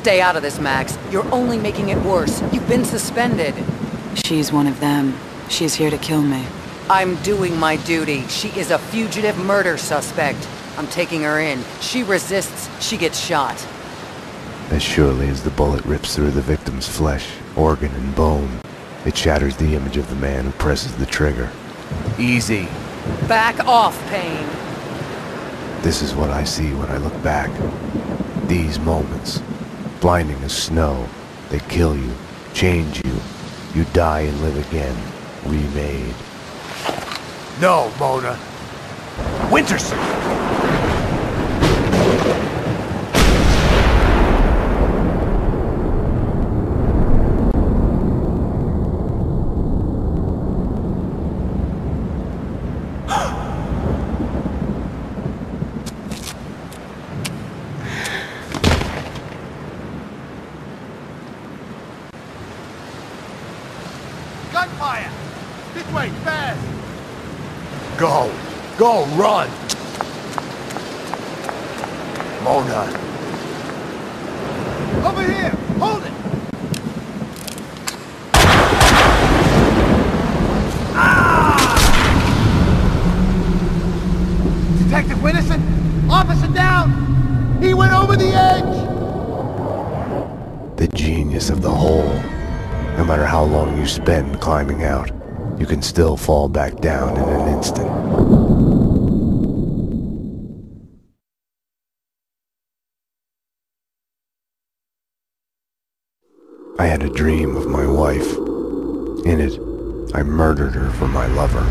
Stay out of this, Max. You're only making it worse. You've been suspended. She's one of them. She's here to kill me. I'm doing my duty. She is a fugitive murder suspect. I'm taking her in. She resists, she gets shot. As surely as the bullet rips through the victim's flesh, organ, and bone, it shatters the image of the man who presses the trigger. Easy. Back off, Payne. This is what I see when I look back. These moments. Blinding as snow. They kill you, change you. You die and live again. Remade. No, Mona. Winters! Gunfire! This way, fast! Go! Go, run! Mona! Over here! Hold it! Ah! Detective Winterson? Officer down! He went over the edge! The genius of the hole. No matter how long you spend climbing out, you can still fall back down in an instant. I had a dream of my wife. In it, I murdered her for my lover.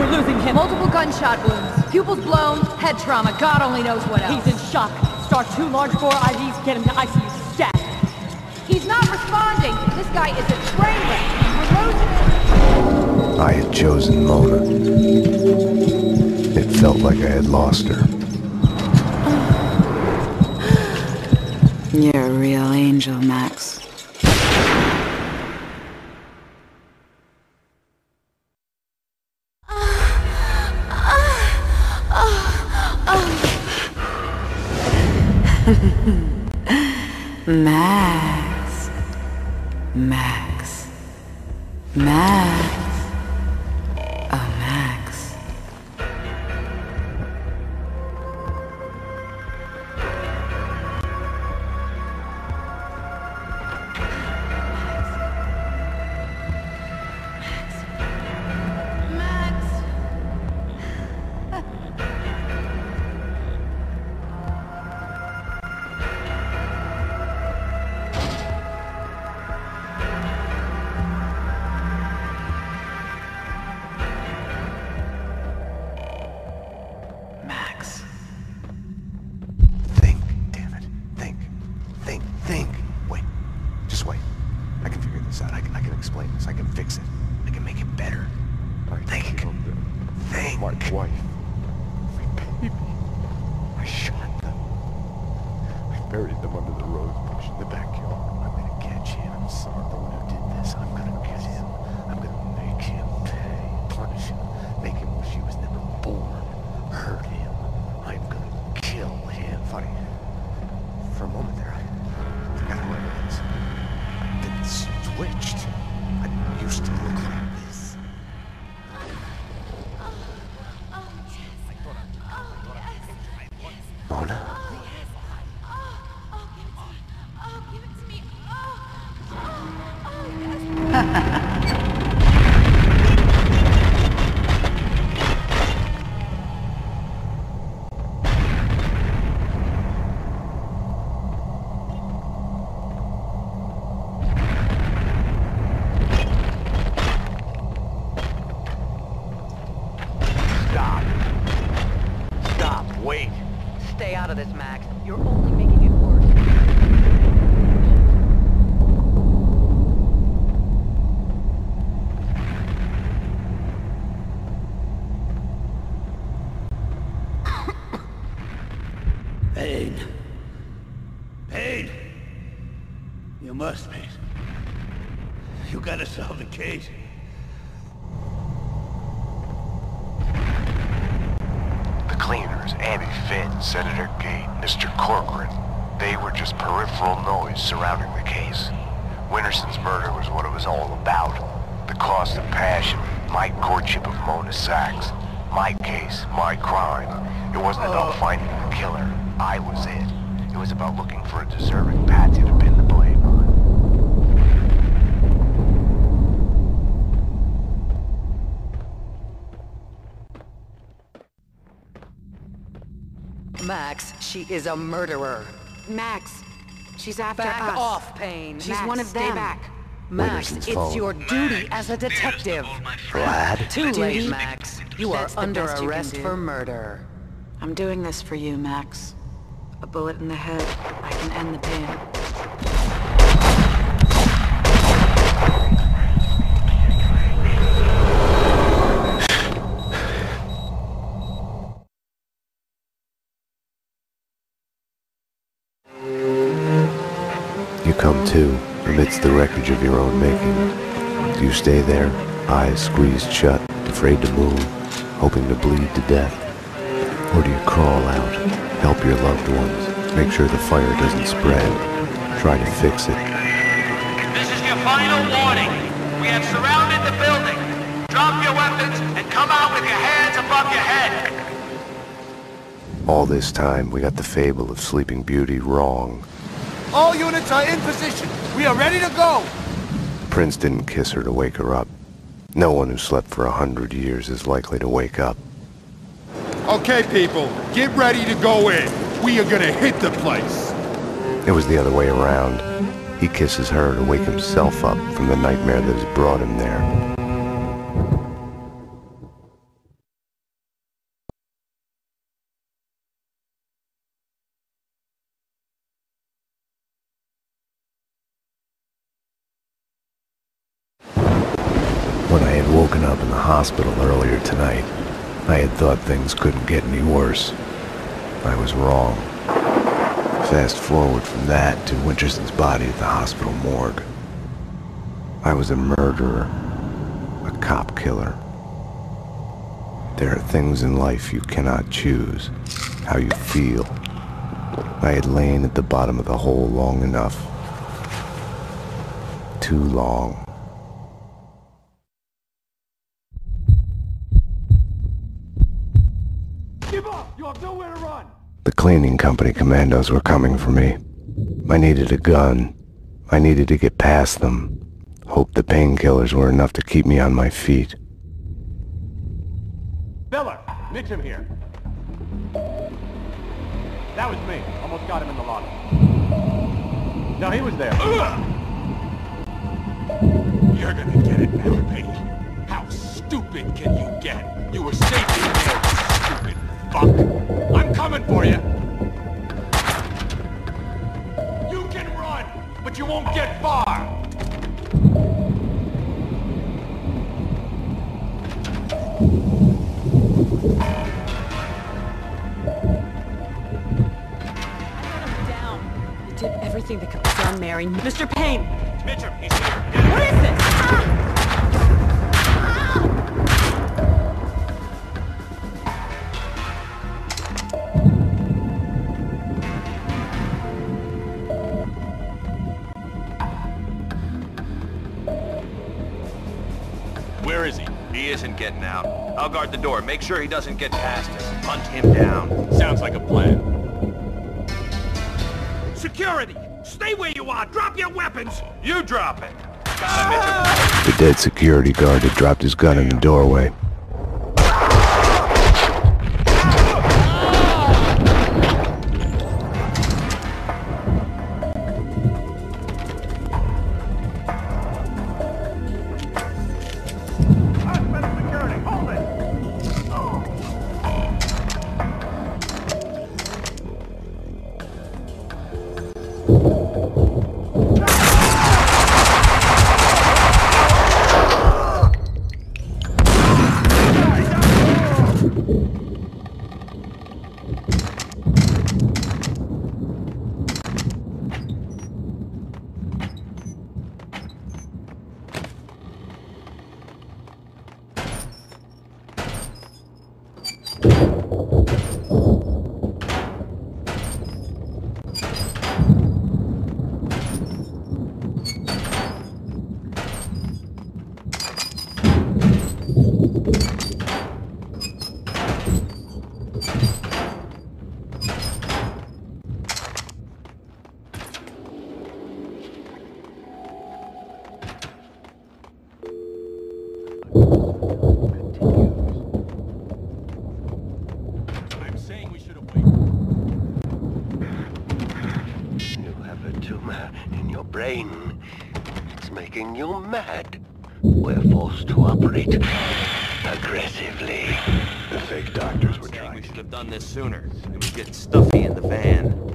We're losing him. Multiple gunshot wounds, pupils blown, head trauma, God only knows what else. He's in shock. Start two large bore IVs, get him to ICU stat. He's not responding. This guy is a train wreck. We're losing him. I had chosen Mona. It felt like I had lost her. You're a real angel, Max. Max. Max. My wife. My baby. I shot them. I buried them under the rose bush in the backyard. I'm gonna catch him. I'm sorry. The one who did this. I'm is a murderer. Max, she's after Back us. off, Payne. She's Max, one of stay back. Max, it's phone. your duty as a detective. Vlad? Too late, Duty? Max. You are under best you can arrest for murder. I'm doing this for you, Max. A bullet in the head. I can end the pain. You come to, amidst the wreckage of your own making. Do you stay there, eyes squeezed shut, afraid to move, hoping to bleed to death? Or do you crawl out, help your loved ones, make sure the fire doesn't spread, try to fix it? This is your final warning. We have surrounded the building. Drop your weapons and come out with your hands above your head. All this time, we got the fable of Sleeping Beauty wrong. All units are in position. We are ready to go. Prince didn't kiss her to wake her up. No one who slept for a hundred years is likely to wake up. Okay, people, get ready to go in. We are gonna hit the place. It was the other way around. He kisses her to wake himself up from the nightmare that has brought him there. Thought things couldn't get any worse. I was wrong. Fast forward from that to Winterson's body at the hospital morgue. I was a murderer, a cop killer. There are things in life you cannot choose, how you feel. I had lain at the bottom of the hole long enough. Too long. Give up! You have nowhere to run! The cleaning company commandos were coming for me. I needed a gun. I needed to get past them. Hope the painkillers were enough to keep me on my feet. Miller, Mitchum here. That was me. Almost got him in the lobby. No, he was there. You're gonna get it, Miller Payne. How stupid can you get? You were safe in there, fuck. I'm coming for you. You can run, but you won't get far. Got him down. You did everything that could be done, Mary. Mr. Payne! Mitchum, he's here. Getting out. I'll guard the door. Make sure he doesn't get past us. Hunt him down. Sounds like a plan. Security! Stay where you are! Drop your weapons! You drop it! Got him, Mitchum. The dead security guard had dropped his gun in the doorway. Brain. It's making you mad. We're forced to operate aggressively. The fake doctors were Saying trying. we should have done this sooner. It was getting stuffy in the van.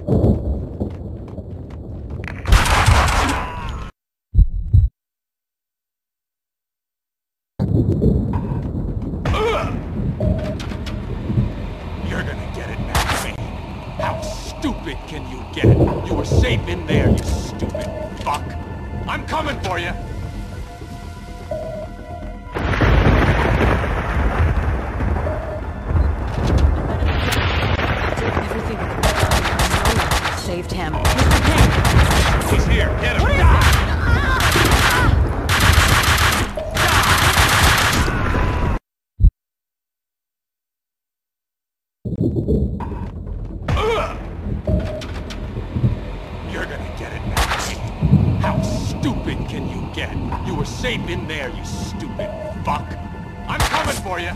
In there, you stupid fuck. I'm coming for you.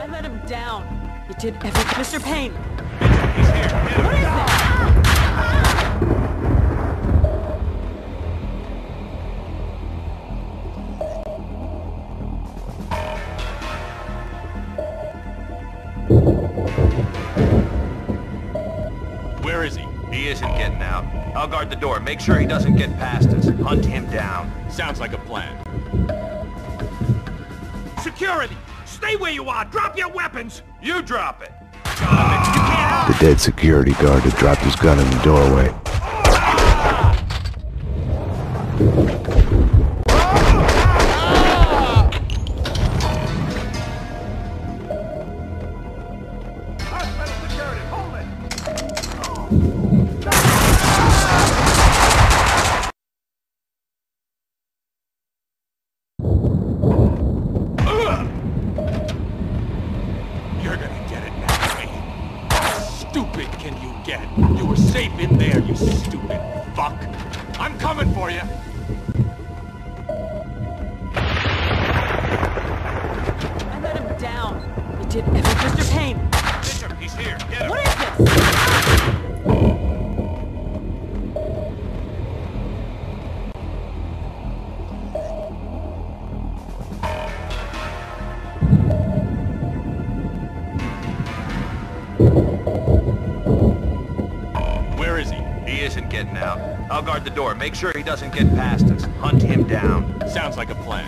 I let him down. You did everything. Mr. Payne! He's here. Make sure he doesn't get past us. Hunt him down. Sounds like a plan. Security! Stay where you are! Drop your weapons! You drop it! The dead security guard had dropped his gun in the doorway. You're guard the door. Make sure he doesn't get past us. Hunt him down. Sounds like a plan.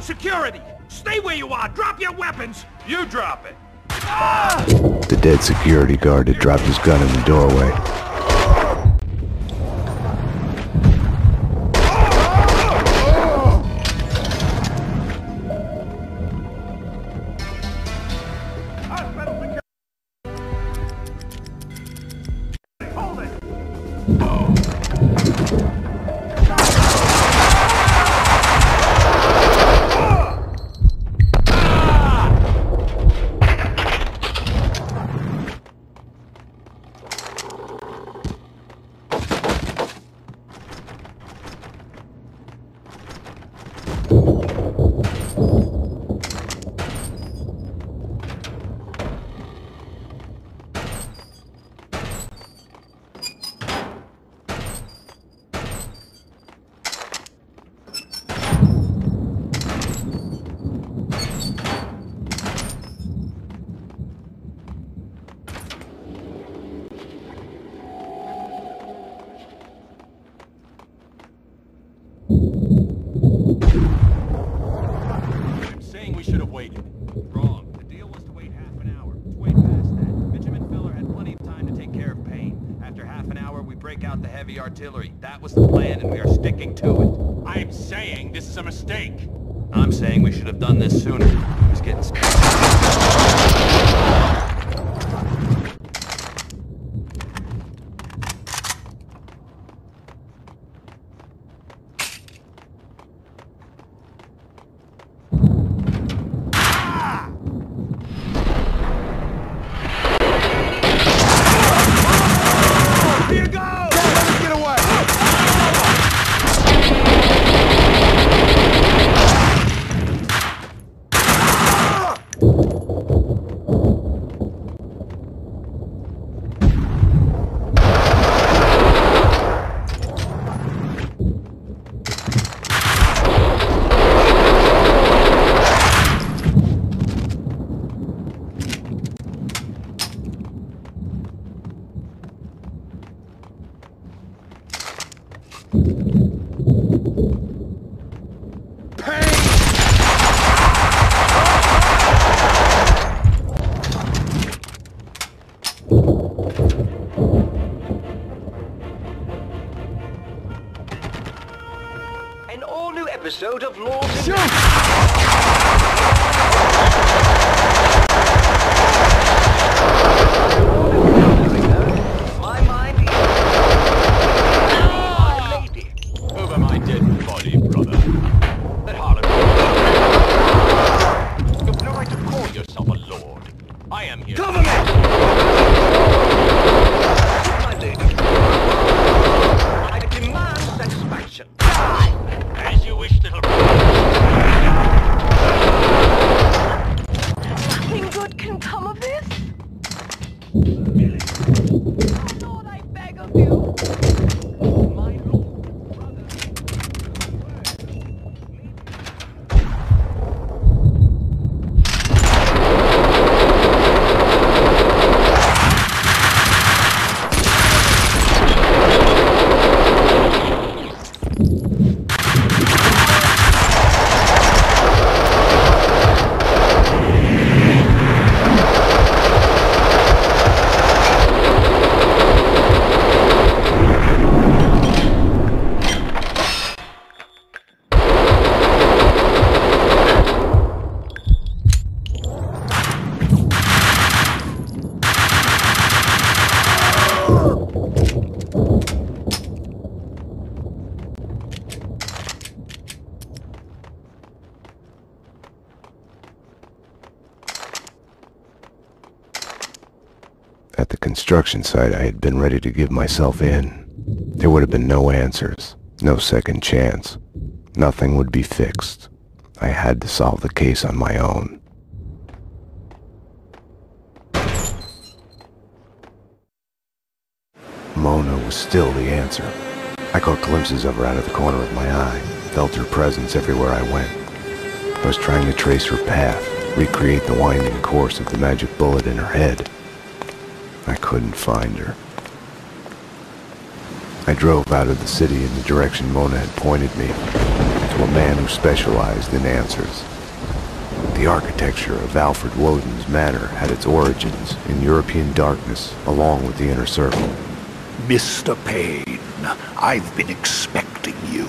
Security! Stay where you are! Drop your weapons! You drop it! The dead security guard had dropped his gun in the doorway. Heavy artillery. That was the plan, and we are sticking to it. I'm saying this is a mistake. I'm saying we should have done this sooner. It was getting... Construction site, I had been ready to give myself in. There would have been no answers, no second chance. Nothing would be fixed. I had to solve the case on my own. Mona was still the answer. I caught glimpses of her out of the corner of my eye, felt her presence everywhere I went. I was trying to trace her path, recreate the winding course of the magic bullet in her head. I couldn't find her. I drove out of the city in the direction Mona had pointed me, to a man who specialized in answers. The architecture of Alfred Woden's manor had its origins in European darkness along with the Inner Circle. Mr. Payne, I've been expecting you.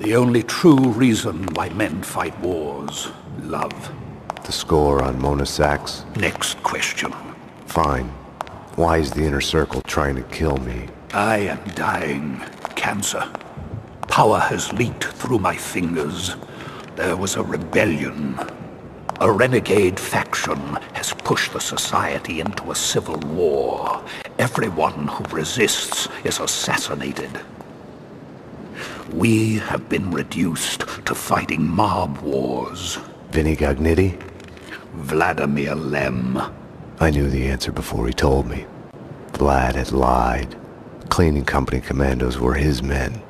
The only true reason why men fight wars, love. The score on Mona Sax? Next question. Fine. Why is the Inner Circle trying to kill me? I am dying. Cancer. Power has leaked through my fingers. There was a rebellion. A renegade faction has pushed the society into a civil war. Everyone who resists is assassinated. We have been reduced to fighting mob wars. Vinnie Gognitti? Vladimir Lem. I knew the answer before he told me. Vlad had lied. Cleaning company commandos were his men.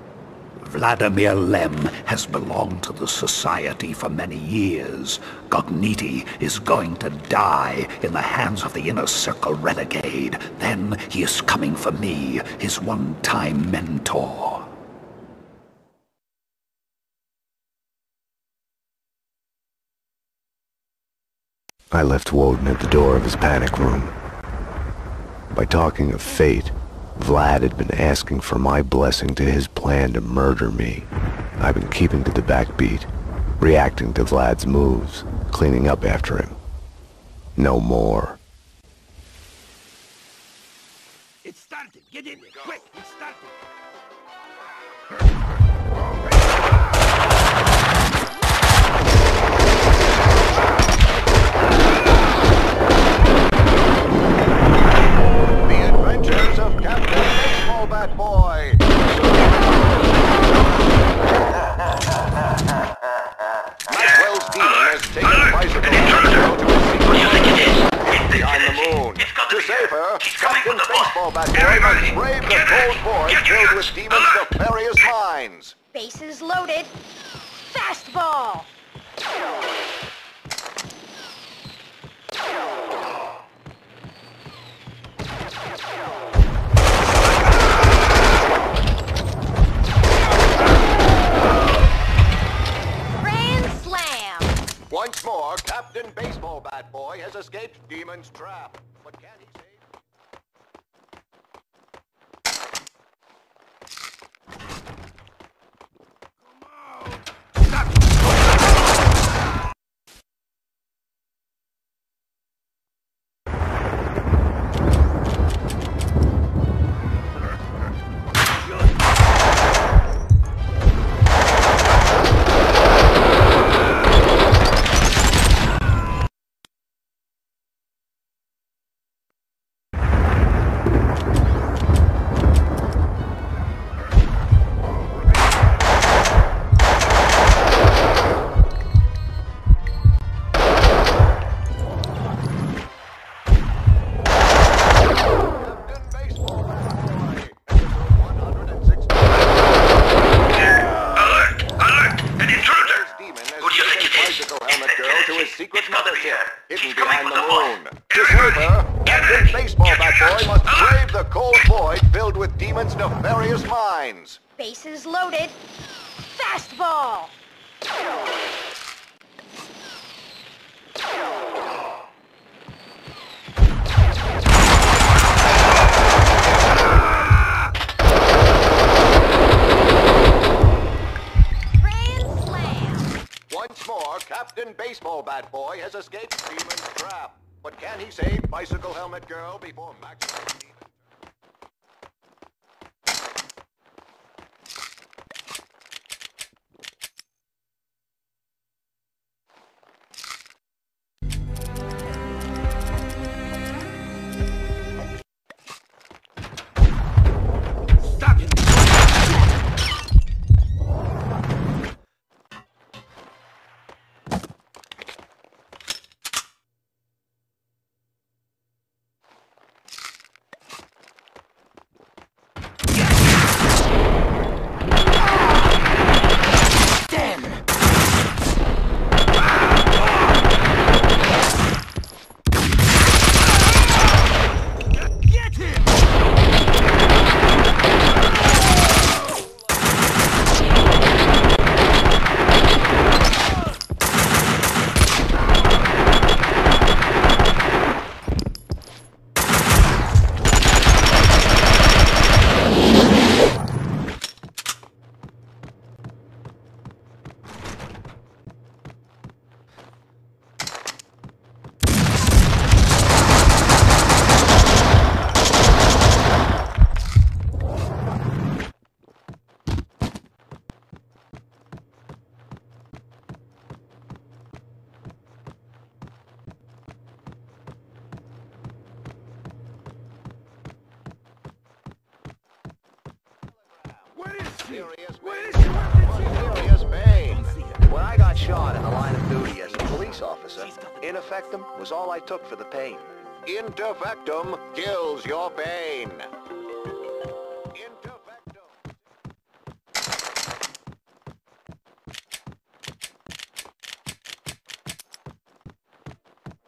Vladimir Lem has belonged to the Society for many years. Gognitti is going to die in the hands of the Inner Circle renegade. Then he is coming for me, his one-time mentor. I left Woden at the door of his panic room. By talking of fate, Vlad had been asking for my blessing to his plan to murder me. I've been keeping to the backbeat, reacting to Vlad's moves, cleaning up after him. No more. It's started. Get in there. Quick. Baseball Bat Boy. Maxwell's demon has taken bicycle and go to his secret behind the moon. To save her, Captain Baseball Bat Boy must brave the cold void filled with demons' took for the pain. Interfectum kills your pain.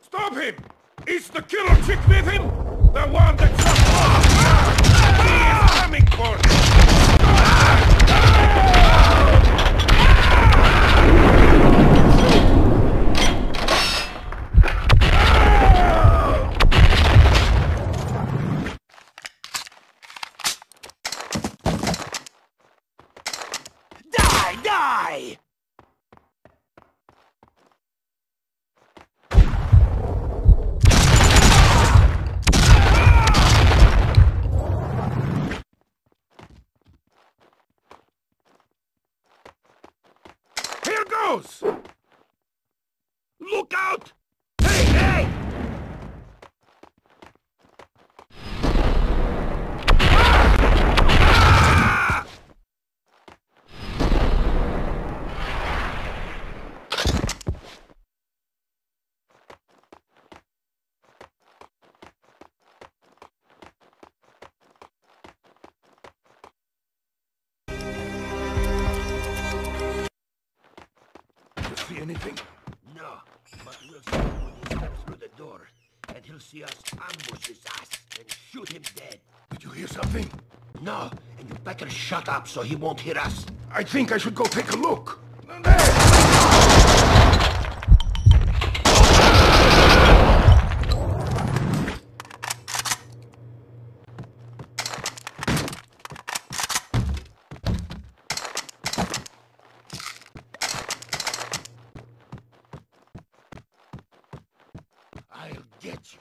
Stop him! Is the killer chick with him? The one that's not... Ah! He is coming for me! Die! Die! Here See us and shoot him dead. Did you hear something? No, and you better shut up so he won't hear us. I think I should go take a look. I'll get you.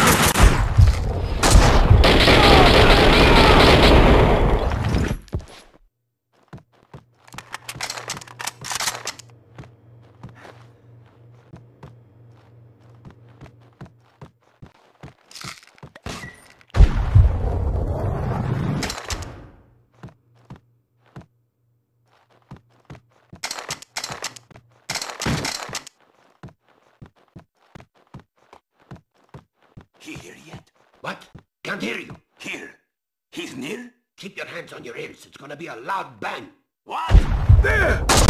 He here yet? What? Can't hear you. Here. He's near? Keep It's gonna be a loud bang. What? There!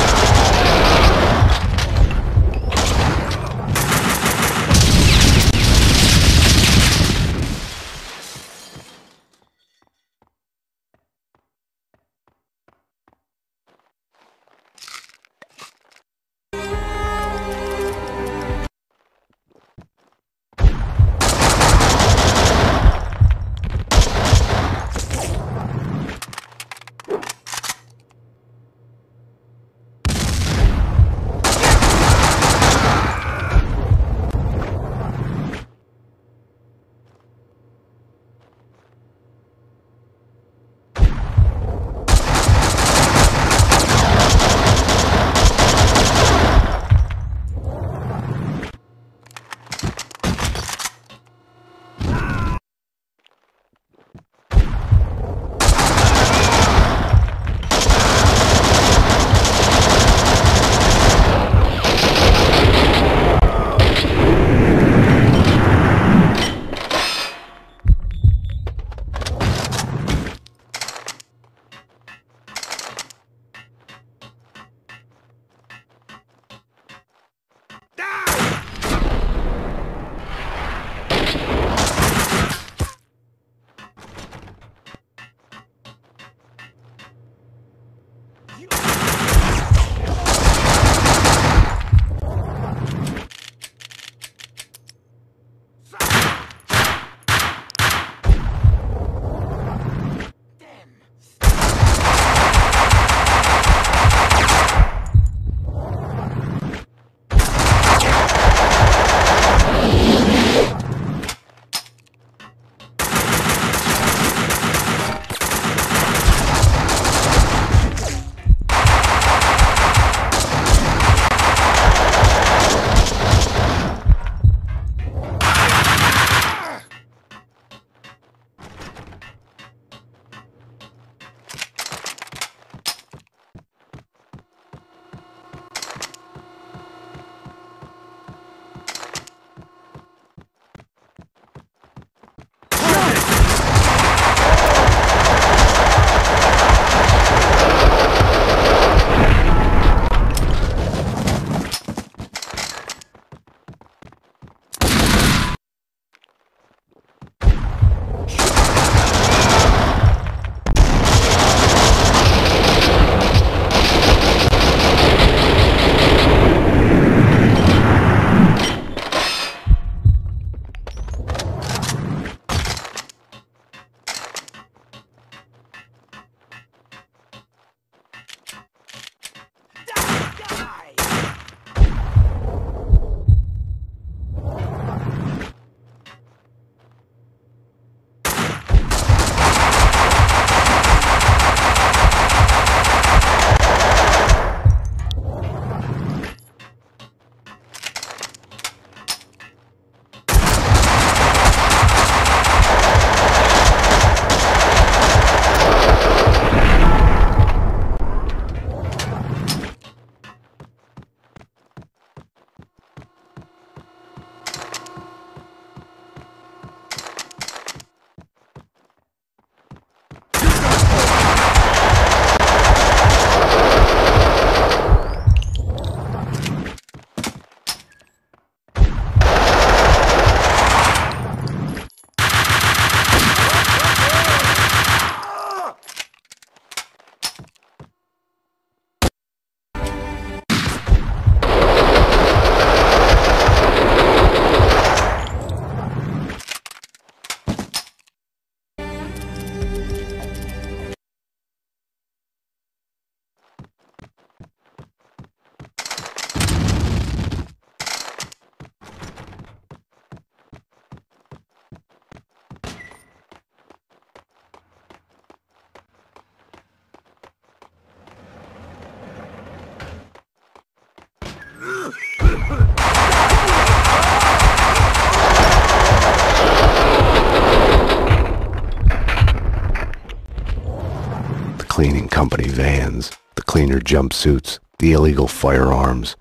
Jumpsuits, the illegal firearms,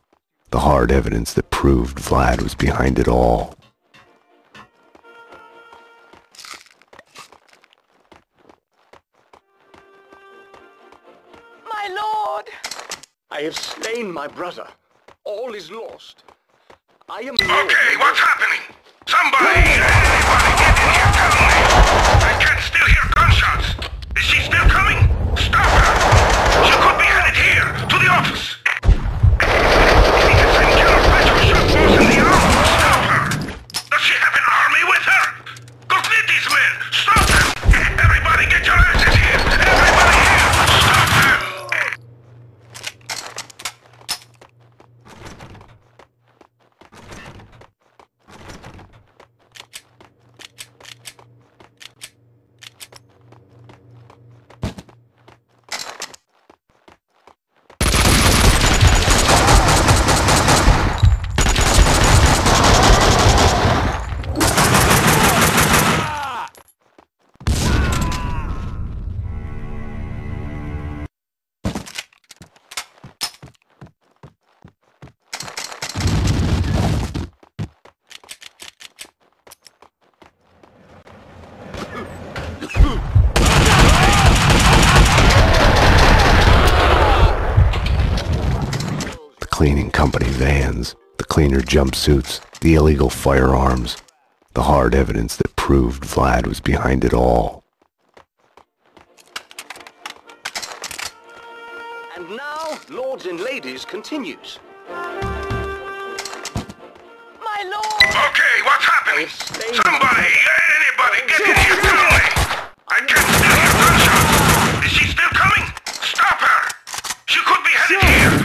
the hard evidence that proved Vlad was behind it all. My lord! I have slain my brother. All is lost. I am Okay, what's happening? Somebody, anybody get in here, tell me! I can still hear gunshots! Is she still coming? To company vans, the cleaner jumpsuits, the illegal firearms, the hard evidence that proved Vlad was behind it all. And now, lords and ladies continues. My lord! Okay, what's happening? Somebody, anybody, get in here, tell me! I can still hear gunshots! Is she still coming? Stop her! She could be headed here,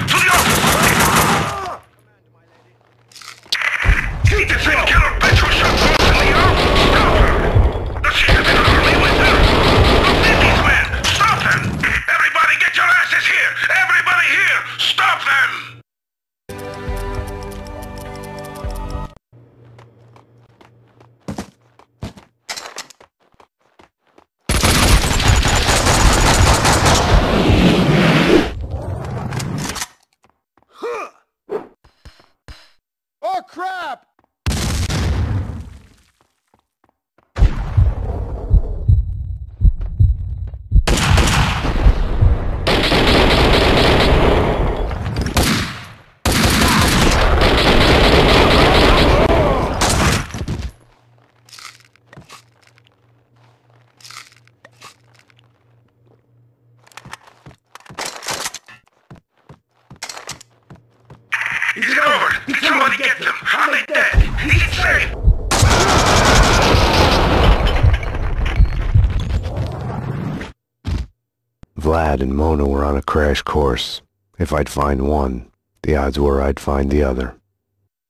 Vlad and Mona were on a crash course. If I'd find one, the odds were I'd find the other.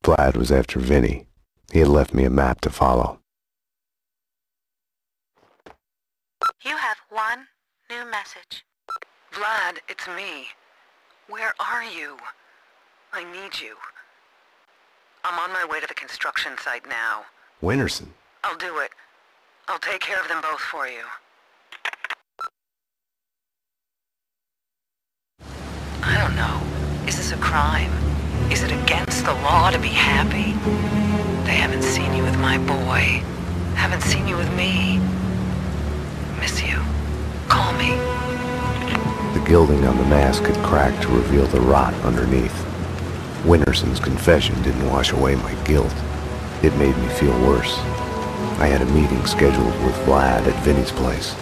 Vlad was after Vinny. He had left me a map to follow. You have one new message. Vlad, it's me. Where are you? I need you. I'm on my way to the construction site now. Winterson. I'll do it. I'll take care of them both for you. I don't know. Is this a crime? Is it against the law to be happy? They haven't seen you with my boy. Haven't seen you with me. Miss you. Call me. The gilding on the mask had cracked to reveal the rot underneath. Winterson's confession didn't wash away my guilt. It made me feel worse. I had a meeting scheduled with Vlad at Vinny's place.